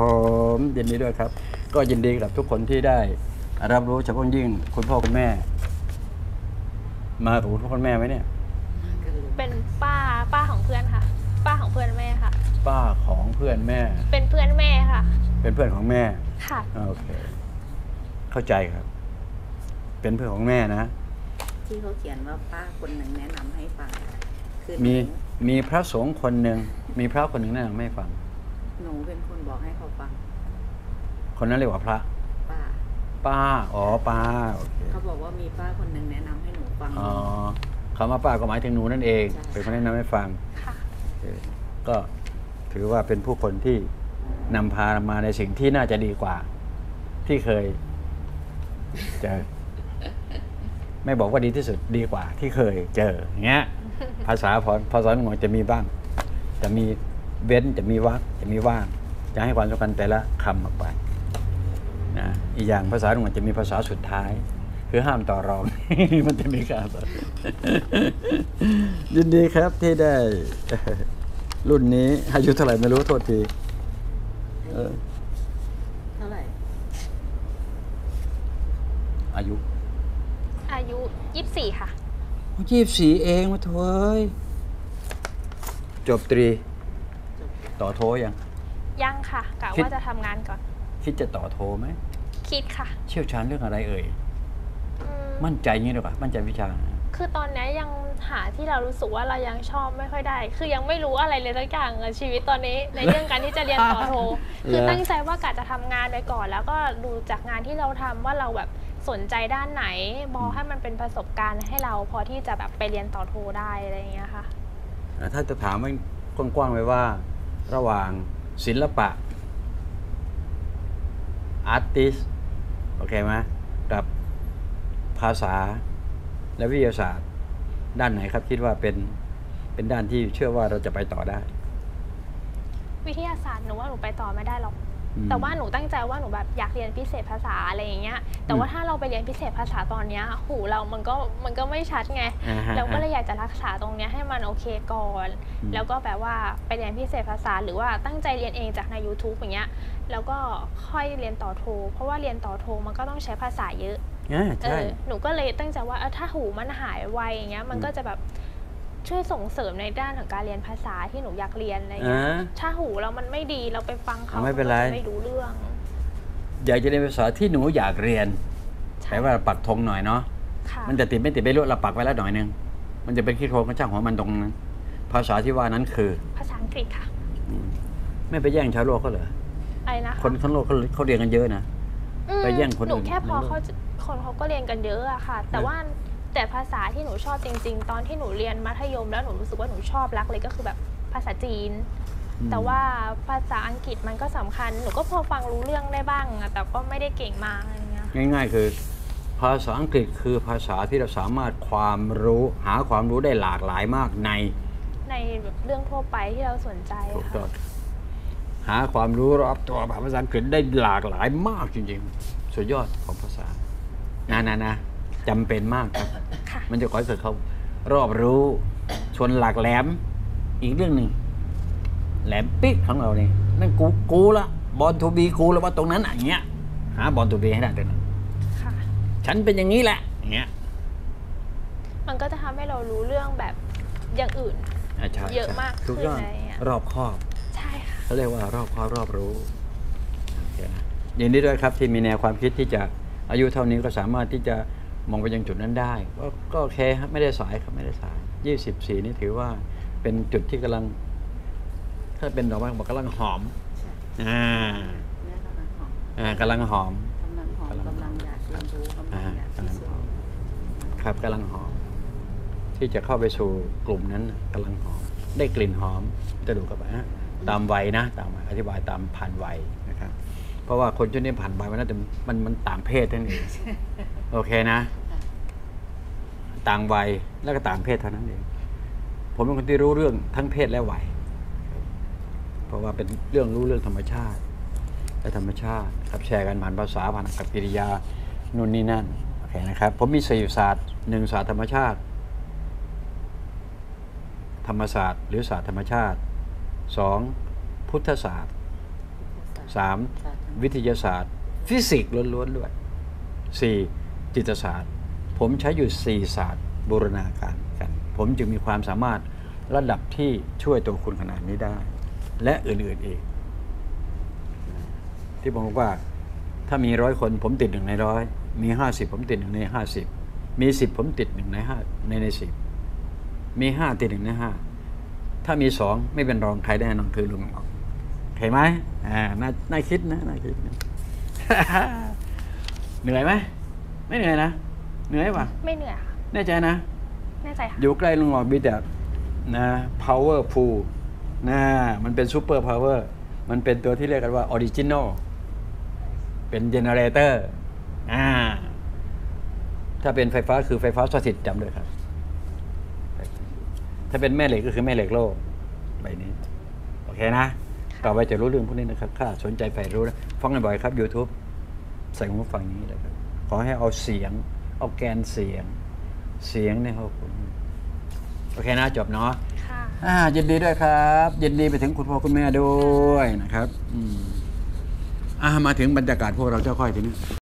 ผมยินดีด้วยครับ ก็ยินดีกับทุกคนที่ได้ รับรู้เฉพาะยิ่งคุณพ่อคุณแม่ มากับคุณพ่อคุณแม่ไหมเนี่ย เป็นป้าป้าของเพื่อนค่ะ ป้าของเพื่อนแม่ค่ะ ป้าของเพื่อนแม่ เป็นเพื่อนแม่ค่ะ เป็นเพื่อนของแม่ค่ะ โอเค เข้าใจครับ เป็นเพื่อนของแม่นะที่เขาเขียนว่าป้าคนหนึ่งแนะนำให้ฟังคือมีหนูมีพระสงฆ์คนหนึ่งมีพระคนหนึ่งแนะนำให้ฟังหนู เป็นคนบอกให้เขาฟังคนนั้นเรียกว่าพระ ป้า ป้า อ๋อ ป้า โอเค เขาบอกว่ามีป้าคนหนึ่งแนะนำให้หนูฟัง อ๋อคำว่าป้าก็หมายถึงหนูนั่นเอง ใช่ เป็นคนแนะนำให้ฟังค่ะเออก็ถือว่าเป็นผู้คนที่นำพามาในสิ่งที่น่าจะดีกว่า ที่เคยเจอ ไม่บอกว่าดีที่สุดดีกว่า ที่เคยเจออย่างเงี้ย ภาษาพอภาษาหน่วยจะมีบ้าง จะมีเว้นจะมีวรรคจะมีว่าง จะให้ความสำคัญแต่ละคำออกไปนะอีกอย่างภาษาหน่วยจะมีภาษาสุดท้าย คือห้ามต่อรอง มันจะมีการต่อยินดีครับที่ได้ รุ่นนี้อายุเท่าไหร่ไม่รู้โทษทีเออเท่าไหร่ อายุ อายุ24ค่ะยี่สิบสี่เองมาถวยจบตรีจบต่อโทยัง ยังค่ะกะคิด ว่าจะทำงานก่อน คิดจะต่อโทไหม คิดค่ะเชี่ยวชาญเรื่องอะไรเอ่ย อืมมั่นใจอย่างนี้หรือเปล่า มั่นใจวิชา คือตอนเนี้ยยังหาที่เรารู้สึกว่าเรายังชอบไม่ค่อยได้ คือยังไม่รู้อะไรเลยสักอย่างในชีวิตตอนนี้ ในเรื่องการที่จะเรียนต่อโท คือตั้งใจว่ากะจะทำงานไปก่อน แล้วก็ดูจากงานที่เราทำว่าเราแบบสนใจด้านไหนบอให้มันเป็นประสบการณ์ให้เราพอที่จะแบบไปเรียนต่อโทได้อะไรอย่างเงี้ยค่ะ อ่าถ้าจะถามไว้กว้างๆไว้ว่า ระหว่าง ศิลปะอาร์ติสโอเคไหมกับภาษาและวิทยาศาสตร์ ด้านไหนครับคิดว่าเป็นเป็นด้านที่เชื่อว่าเราจะไปต่อได้ วิทยาศาสตร์หนูว่าหนูไปต่อไม่ได้หรอก แต่ว่าหนูตั้งใจว่าหนูแบบอยากเรียนพิเศษภาษาอะไรอย่างเงี้ย แต่ว่าถ้าเราไปเรียนพิเศษภาษาตอนเนี้ยหูเรามันก็มันก็ไม่ชัดไงอ่าฮะเราก็เลยอยากจะรักษาตรงเนี้ยให้มันโอเคก่อนอืมแล้วก็แบบว่าไปเรียนพิเศษภาษาหรือว่าตั้งใจเรียนเองจากใน YouTube อย่างเงี้ย แล้วก็ค่อยเรียนต่อโท เพราะว่าเรียนต่อโทมันก็ต้องใช้ภาษาเยอะอ่าเอใช่อหนูก็เลยตั้งใจว่าเออถ้าหูมันหายไวอย่างเงี้ยมันก็จะแบบ ช่วยส่งเสริมในด้านของการเรียนภาษาที่หนูอยากเรียนอะไรเงี้ยอ่าถ้าหูเรามันไม่ดีเราไปฟังเขาอ่าไม่เป็นไรก็จะไม่รู้เรื่อง อยากจะเรียนภาษาที่หนูอยากเรียนใช่แต่ว่าปักธงหน่อยเนาะ ค่ะมันจะติดไม่ติดไม่รู้เราปักไว้แล้วหน่อยนึง มันจะเป็นขี้โครงก็ช่างหัวมันตรงนั้น ภาษาที่ว่านั้นคือ ภาษาอังกฤษค่ะอืมไม่ไปแย่งชาวโลกเขาเหรอ อะไรนะคะคนทั้งโลกเขาเขาเรียนกันเยอะนะ อืมไปแย่งคนหนูอื่นแค่พอในโลกเขาจะคนเขาก็เรียนกันเยอะอะค่ะ แต่นะว่า แต่ภาษาที่หนูชอบจริง ๆ ตอนที่หนูเรียนมัธยมแล้วหนูรู้สึกว่าหนูชอบรักเลยก็คือแบบภาษาจีนอืมแต่ว่าภาษาอังกฤษมันก็สำคัญ หนูก็พอฟังรู้เรื่องได้บ้างอะแต่ก็ไม่ได้เก่งมากอะไรเงี้ยง่าย ๆ คือ ภาษาอังกฤษคือภาษาที่เราสามารถความรู้หาความรู้ได้หลากหลายมากในในแบบเรื่องทั่วไปที่เราสนใจถูกค่ะต้องหาความรู้รอบตัวภาษาอังกฤษได้หลากหลายมากจริงๆ สุดยอดของภาษานะนะนะ จำเป็นมากครับ ค่ะ มันจะขอให้เกิดเขารอบรู้ชนหลักแหลม อีกเรื่องหนึ่งแหลมปิ๊กของเราเนี่ยนั่นกูกูละบอลทูบีกูแล้วว่าตรงนั้นอะอย่างเงี้ยหาบอลทูบีให้ได้ตรงนั้นค่ะ ฉันเป็นอย่างนี้แหละอย่างเงี้ยมันก็จะทำให้เรารู้เรื่องแบบอย่างอื่น อะใช่เยอะใช่มากทุกขึ้นยอดอะไรอย่างเงี้ย รอบครอบ ใช่ค่ะ เขาเรียกว่ารอบครอบรอบรู้โอเคนะยินดีด้วยครับที่มีแนวความคิดที่จะอายุเท่านี้ก็สามารถที่จะ มองไปยังจุดนั้นได้ ก็ก็โอเคครับไม่ได้สายครับไม่ได้สายยี่สิบสี่นี่ถือว่าเป็นจุดที่กำลัง ถ้าเป็นดอกไม้บอกกำลังหอมใช่อ่าแม่กำลังหอมอ่ากำลังหอมกำลังหอมกำลังอยากเรียนรู้กำลัอ่างอยากกำลัที่งสุหอมดครับกำลังหอม ที่จะเข้าไปสู่กลุ่มนั้นน่ะกำลังหอม ได้กลิ่นหอมจะดูกับไปฮะตามวัยนะตามวัยอธิบายตามผ่านวัยนะครับ เพราะว่าคนช่วงนี้ผ่านวัยมันน่าจะมันมันต่างเพศนั่นเองโอเคนะ ต่างวัยแล้วก็ต่างเพศเท่านั้นเอง ผมเป็นคนที่รู้เรื่องทั้งเพศและวัย เพราะว่าเป็นเรื่องรู้เรื่องธรรมชาติ และธรรมชาติครับแชร์กันผ่านภาษาผ่านกับกิริยานู่นนี่นั่นโอเคนะครับ ผมมีสี่ศาสตร์หนึ่งศาสตร์ธรรมชาติ ธรรมศาสตร์ หรือศาสตร์ธรรมชาติสองพุทธศาสตร์สามวิทยาศาสตร์ ฟิสิกส์ล้วนๆด้วยสี่จิตศาสตร์ ผมใช้อยู่สี่ศาสตร์บูรณาการกัน ผมจึงมีความสามารถระดับที่ช่วยตัวคุณขนาดนี้ได้ และอื่นๆอีก ที่ผมบอกว่าถ้ามีร้อยคนผมติดหนึ่งในร้อยมีห้าสิบผมติดหนึ่งในห้าสิบมีสิบผมติดหนึ่งในห้าในในสิบมีห้าติดหนึ่งในห้าถ้ามีสองไม่เป็นรองใครแน่นอนคือลุงหรอกเห็นไหมอ่าน่าน่าคิดนะน่าคิดนะเหนื่อยไหมไม่เหนื่อยนะ เหนื่อยปะไม่เหนื่อยค่ะแน่ใจนะ แน่ใจค่ะ อยู่ใกล้ลุงหลอดมีแต่นะ powerful นะมันเป็น super power มันเป็นตัวที่เรียกกันว่า original เป็น generator อ่า ถ้าเป็นไฟฟ้าคือไฟฟ้าสถิตจำด้วยครับ ถ้าเป็นแม่เหล็กก็คือแม่เหล็กโลกใบนี้ โอเคนะ ต่อไปจะรู้เรื่องพวกนี้นะครับถ้าสนใจใฝ่รู้นะฟังกันบ่อยครับ YouTube ใส่หูฟังอย่างนี้เลยครับ ขอให้เอาเสียง เอาแกนเสียง เสียงเนี่ยเขาคุณโอเคนะจบเนาะค่ะอ่ายินดีด้วยครับยินดีไปถึงคุณพ่อคุณแม่ด้วยนะครับ อืมอ่ามาถึงบรรยากาศพวกเราเจ้าค่อยทีนี้